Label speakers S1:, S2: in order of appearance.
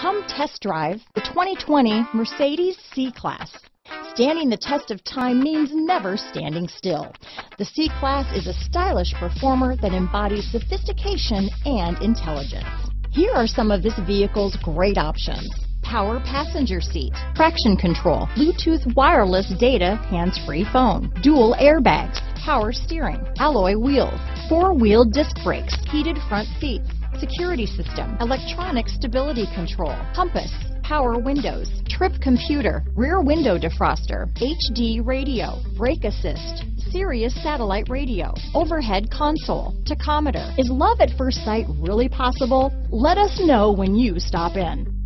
S1: Come test drive the 2020 Mercedes C-Class. Standing the test of time means never standing still. The C-Class is a stylish performer that embodies sophistication and intelligence. Here are some of this vehicle's great options. Power passenger seat, traction control, Bluetooth wireless data, hands-free phone, dual airbags, power steering, alloy wheels, four-wheel disc brakes, heated front seats, security system, electronic stability control, compass, power windows, trip computer, rear window defroster, HD radio, brake assist, Sirius satellite radio, overhead console, tachometer. Is love at first sight really possible? Let us know when you stop in.